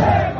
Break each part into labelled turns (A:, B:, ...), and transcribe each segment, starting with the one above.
A: Amen.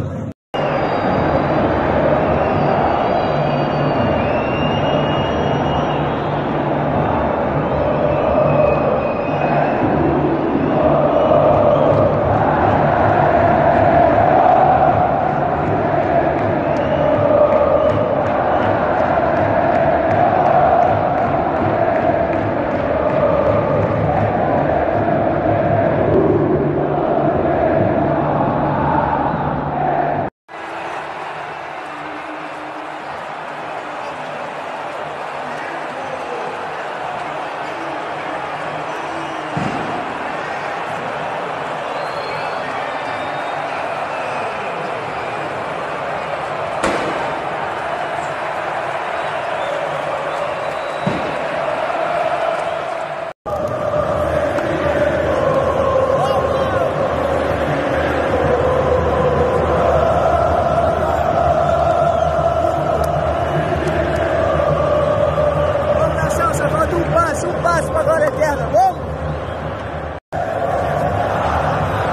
A: um passo para a glória eterna, vamos?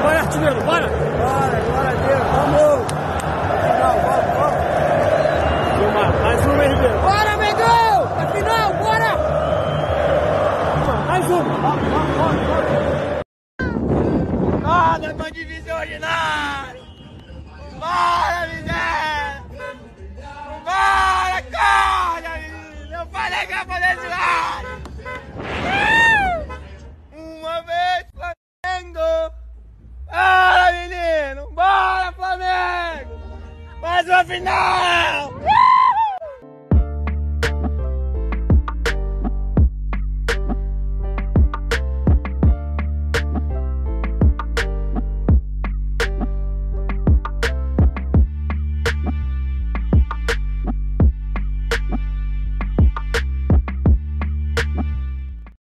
A: Bora, artilheiro, bora! Bora, glória a Deus, vamos! Final, bora, vamos! Uma, mais uma, hein, Ribeiro? Bora, Mengão! É final, bora! Mais uma! Vamos, vamos, vamos, vamos! Nada pra divisão ordinária! Bora, miséria! Bora, corre, menino! Eu falei que eu ia fazer de lado! do final!